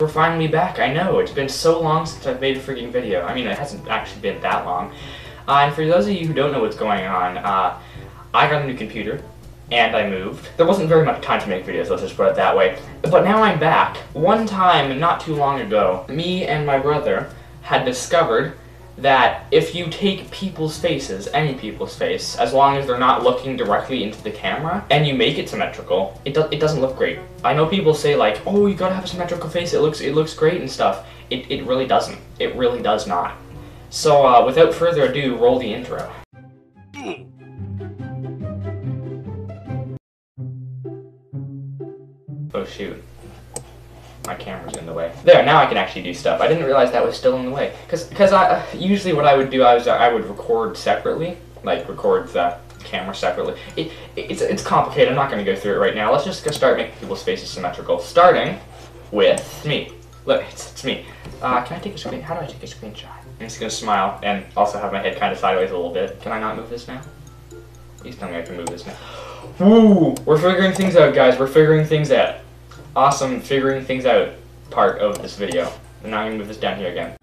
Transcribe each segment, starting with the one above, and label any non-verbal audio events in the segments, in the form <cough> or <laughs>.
We're finally back, I know. It's been so long since I've made a freaking video. I mean, it hasn't actually been that long. Uh, and for those of you who don't know what's going on, uh, I got a new computer, and I moved. There wasn't very much time to make videos, let's just put it that way. But now I'm back. One time, not too long ago, me and my brother had discovered that if you take people's faces, any people's face, as long as they're not looking directly into the camera, and you make it symmetrical, it, do it doesn't look great. I know people say like, oh, you gotta have a symmetrical face, it looks, it looks great and stuff. It, it really doesn't. It really does not. So uh, without further ado, roll the intro. Oh shoot my camera's in the way. There, now I can actually do stuff. I didn't realize that was still in the way. Cause, cause I uh, usually what I would do, I was I would record separately, like record the camera separately. It, it's it's complicated. I'm not gonna go through it right now. Let's just start making people's faces symmetrical. Starting with me. Look, it's, it's me. Uh, can I take a screen? How do I take a screenshot? I'm just gonna smile and also have my head kind of sideways a little bit. Can I not move this now? Please tell me I can move this now. Woo! We're figuring things out, guys. We're figuring things out awesome figuring things out part of this video. And now I'm gonna move this down here again.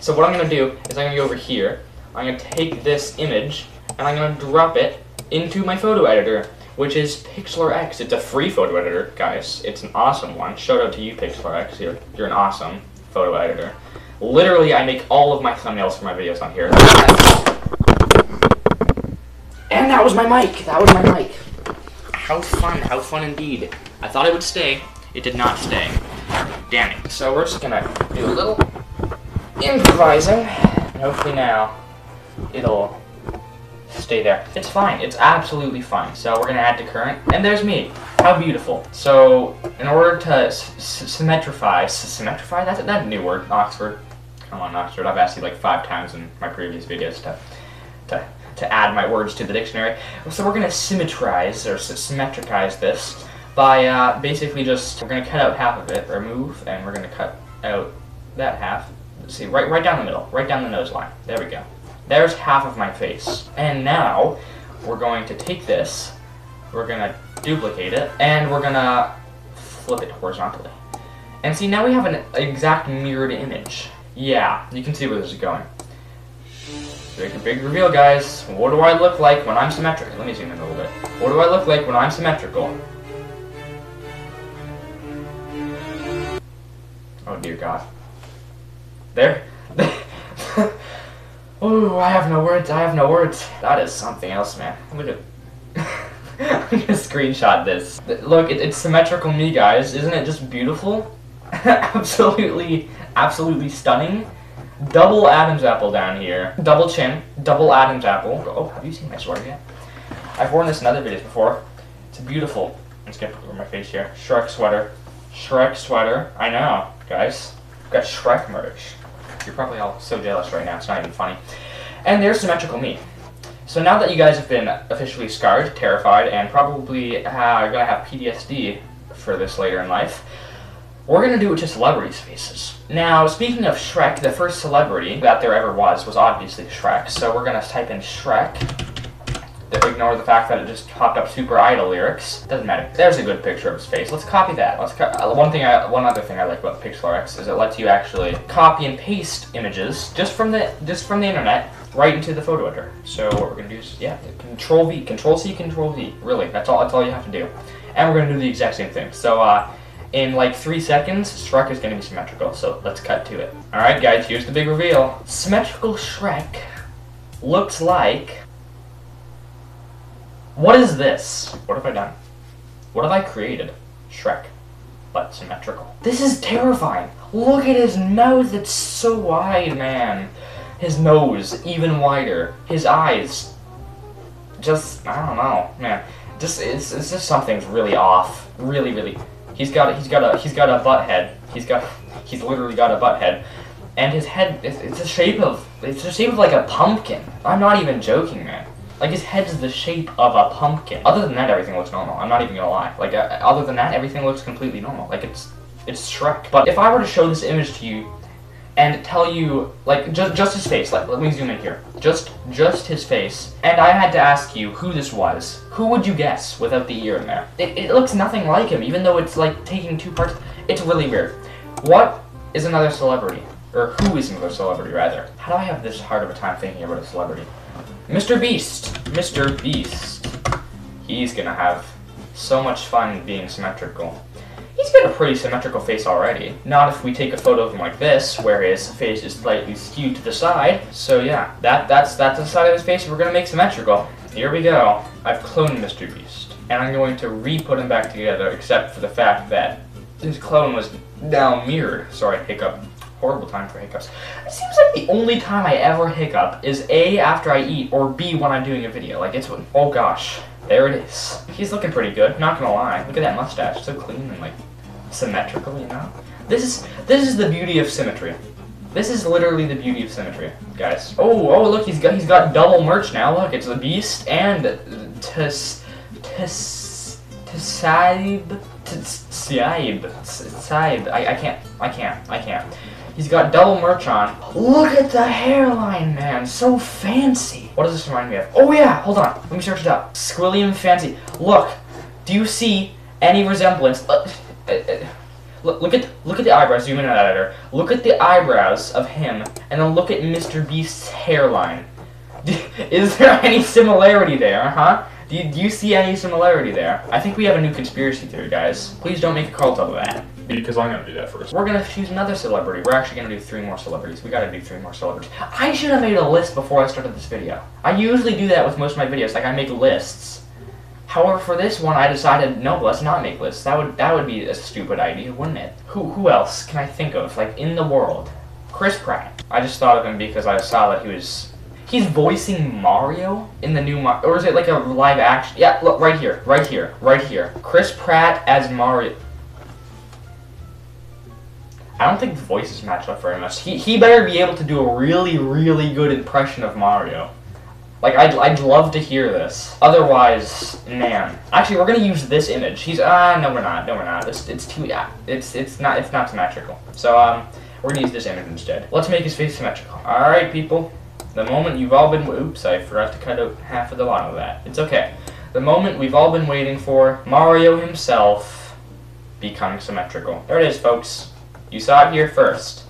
So what I'm gonna do is I'm gonna go over here, I'm gonna take this image, and I'm gonna drop it into my photo editor, which is PixlrX. It's a free photo editor, guys. It's an awesome one. Shout out to you, PixlrX. You're, you're an awesome photo editor. Literally, I make all of my thumbnails for my videos on here. And that was my mic. That was my mic. How fun, how fun indeed. I thought it would stay. It did not stay. Damn it. So we're just gonna do a little improvising. And hopefully now it'll stay there. It's fine. It's absolutely fine. So we're gonna add to current. And there's me. How beautiful. So in order to symmetrify, symmetrify? That's, that's a new word, Oxford. Come on, Oxford. I've asked you like five times in my previous videos to, to to add my words to the dictionary. So we're going to symmetrize, or symmetricize this by uh, basically just, we're going to cut out half of it, remove, and we're going to cut out that half. Let's see, right, right down the middle, right down the nose line. There we go. There's half of my face. And now, we're going to take this, we're going to duplicate it, and we're going to flip it horizontally. And see, now we have an exact mirrored image. Yeah, you can see where this is going. Big, big reveal, guys. What do I look like when I'm symmetrical? Let me zoom in a little bit. What do I look like when I'm symmetrical? Oh, dear God. There. <laughs> oh, I have no words. I have no words. That is something else, man. I'm gonna... I'm gonna screenshot this. Look, it, it's symmetrical me, guys. Isn't it just beautiful? <laughs> absolutely, absolutely stunning. Double Adam's apple down here. Double chin. Double Adam's apple. Oh, have you seen my sweater yet? I've worn this in other videos before. It's beautiful. Let's get over my face here. Shrek sweater. Shrek sweater. I know, guys. I've got Shrek merch. You're probably all so jealous right now. It's not even funny. And there's symmetrical me. So now that you guys have been officially scarred, terrified, and probably uh, gonna have PTSD for this later in life, we're to do it to celebrities' faces. Now, speaking of Shrek, the first celebrity that there ever was was obviously Shrek. So we're to type in Shrek. Ignore the fact that it just popped up Super Idol lyrics. Doesn't matter. There's a good picture of his face. Let's copy that. Let's co uh, one thing. I, one other thing I like about PixlrX is it lets you actually copy and paste images just from the just from the internet right into the photo editor. So what we're gonna do is yeah, Control V, Control C, Control V. Really, that's all. That's all you have to do. And we're gonna do the exact same thing. So. uh in like three seconds, Shrek is to be symmetrical, so let's cut to it. Alright guys, here's the big reveal. Symmetrical Shrek looks like... What is this? What have I done? What have I created? Shrek, but symmetrical. This is terrifying. Look at his nose, it's so wide, man. His nose, even wider. His eyes, just, I don't know, man. Just, it's, it's just something's really off. Really, really He's got he's got a he's got a butt head. He's got he's literally got a butt head, and his head it's, it's the shape of it's the shape of like a pumpkin. I'm not even joking, man. Like his head's the shape of a pumpkin. Other than that, everything looks normal. I'm not even gonna lie. Like uh, other than that, everything looks completely normal. Like it's it's Shrek. But if I were to show this image to you, and tell you like just just his face. Like let me zoom in here. Just just his face. And I had to ask you who this was. Who would you guess without the ear in there? It, it looks nothing like him, even though it's like taking two parts. It's really weird. What is another celebrity? Or who is another celebrity rather? How do I have this hard of a time thinking about a celebrity? Mr. Beast. Mr. Beast. He's gonna have so much fun being symmetrical. He's got a pretty symmetrical face already. Not if we take a photo of him like this, where his face is slightly skewed to the side. So yeah, that that's that's the side of his face we're gonna make symmetrical. Here we go. I've cloned Mr. Beast. And I'm going to re-put him back together, except for the fact that his clone was now mirrored. Sorry, hiccup. Horrible time for hiccups. It seems like the only time I ever hiccup is A, after I eat, or B, when I'm doing a video. Like, it's, oh gosh. There it is. He's looking pretty good, not gonna lie. Look at that mustache, so clean and like symmetrical, you know? This is this is the beauty of symmetry. This is literally the beauty of symmetry, guys. Oh, oh look, he's got he's got double merch now. Look, it's the beast and uh, tis tis tisaib tisaib tisaib. I I can't I can't I can't. He's got double merch on. Look at the hairline, man. So fancy. What does this remind me of? Oh yeah, hold on. Let me search it up. Squilliam Fancy. Look, do you see any resemblance? Uh, uh, uh, look, look at look at the eyebrows. Zoom in on that editor. Look at the eyebrows of him, and then look at Mr. Beast's hairline. <laughs> Is there any similarity there, huh? Do you, do you see any similarity there? I think we have a new conspiracy theory, guys. Please don't make a cult out of that. Because I'm gonna do that first. We're gonna choose another celebrity. We're actually gonna do three more celebrities. We gotta do three more celebrities. I should have made a list before I started this video. I usually do that with most of my videos. Like I make lists. However, for this one, I decided no, let's not make lists. That would that would be a stupid idea, wouldn't it? Who who else can I think of like in the world? Chris Pratt. I just thought of him because I saw that he was He's voicing Mario in the new Mario, or is it like a live action? Yeah, look right here, right here, right here. Chris Pratt as Mario. I don't think the voices match up very much. He, he better be able to do a really, really good impression of Mario. Like, I'd, I'd love to hear this. Otherwise, man. Actually, we're gonna use this image. He's, ah, uh, no we're not, no we're not. It's, it's too, yeah, it's, it's not, it's not symmetrical. So, um, we're gonna use this image instead. Let's make his face symmetrical. Alright, people. The moment you've all been, oops, I forgot to cut out half of the bottom of that. It's okay. The moment we've all been waiting for, Mario himself becoming symmetrical. There it is, folks. You saw it here first.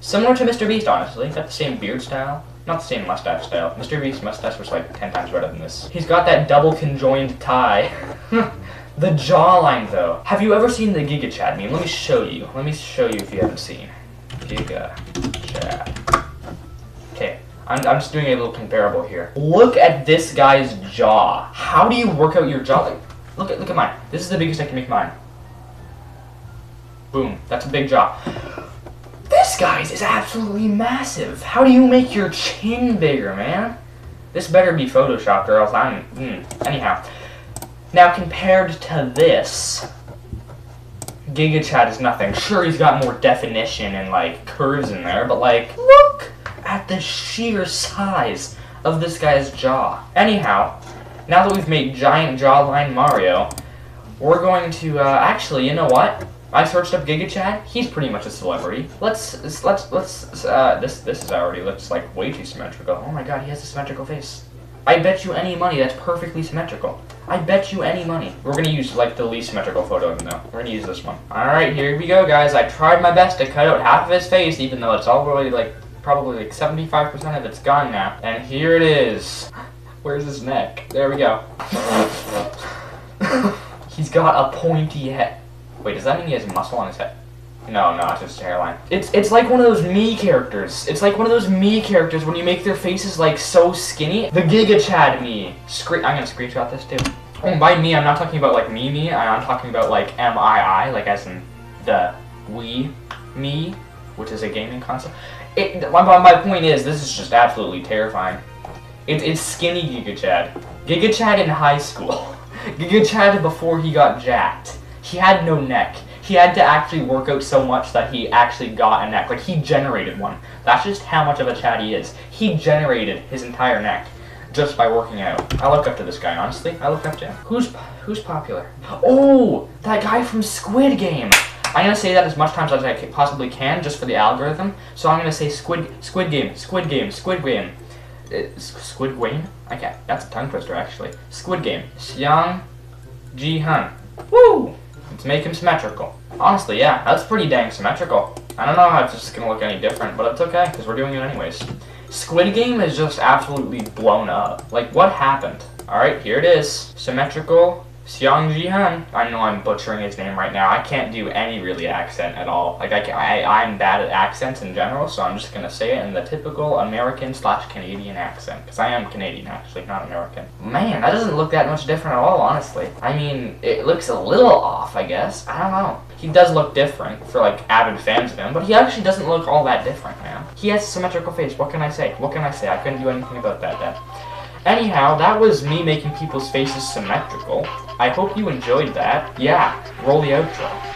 Similar to Mr. Beast, honestly. Got the same beard style. Not the same mustache style. Mr. Beast's mustache was like 10 times better than this. He's got that double conjoined tie. <laughs> the jawline, though. Have you ever seen the Giga Chad meme? Let me show you. Let me show you if you haven't seen. Giga Chad. Okay. I'm, I'm just doing a little comparable here. Look at this guy's jaw. How do you work out your jaw? Like, look at look at mine. This is the biggest I can make mine. Boom. That's a big jaw. This guy's is absolutely massive. How do you make your chin bigger, man? This better be photoshopped or else I'm... Mm. Anyhow. Now, compared to this, Giga Chad is nothing. Sure, he's got more definition and, like, curves in there, but, like, look at the sheer size of this guy's jaw. Anyhow, now that we've made giant jawline Mario, we're going to, uh, actually, you know what? I searched up Giga Chad. He's pretty much a celebrity. Let's let's let's uh, this this is already looks like way too symmetrical. Oh my god, he has a symmetrical face. I bet you any money that's perfectly symmetrical. I bet you any money. We're gonna use like the least symmetrical photo of him though. We're gonna use this one. Alright, here we go guys. I tried my best to cut out half of his face even though it's already like probably like 75% of it's gone now. And here it is. <laughs> Where's his neck? There we go. <laughs> He's got a pointy head. Wait, does that mean he has muscle on his head? No, no, it's just a hairline. It's it's like one of those Mii characters. It's like one of those Mii characters when you make their faces like so skinny. The Giga Chad Mii. Screen. I'm gonna screenshot this too. Oh, by Mii, I'm not talking about like me me. I'm talking about like M I I, like as in the Wii Mii, which is a gaming console. It. My, my point is, this is just absolutely terrifying. It, it's skinny Giga Chad. Giga Chad in high school. <laughs> Giga Chad before he got jacked. He had no neck. He had to actually work out so much that he actually got a neck. Like, he generated one. That's just how much of a Chad he is. He generated his entire neck just by working out. I look up to this guy, honestly. I look up to him. Who's who's popular? Oh, that guy from Squid Game. I'm gonna say that as much times as I possibly can, just for the algorithm. So I'm gonna say Squid Squid Game, Squid Game, Squid Game, uh, Squid Game. Okay, that's a tongue twister actually. Squid Game. Xiang Ji Han. Woo! Let's make him symmetrical. Honestly, yeah, that's pretty dang symmetrical. I don't know how it's just gonna look any different, but it's okay because we're doing it anyways. Squid Game is just absolutely blown up. Like, what happened? Alright, here it is. Symmetrical Xiang Jihan. I know I'm butchering his name right now. I can't do any really accent at all. Like I, can, I I'm bad at accents in general, so I'm just gonna say it in the typical American slash Canadian accent because I am Canadian actually, not American. Man, that doesn't look that much different at all, honestly. I mean, it looks a little off, I guess. I don't know. He does look different for like avid fans of him, but he actually doesn't look all that different, man. He has symmetrical face. What can I say? What can I say? I couldn't do anything about that, Dad. Anyhow, that was me making people's faces symmetrical. I hope you enjoyed that. Yeah, roll the outro.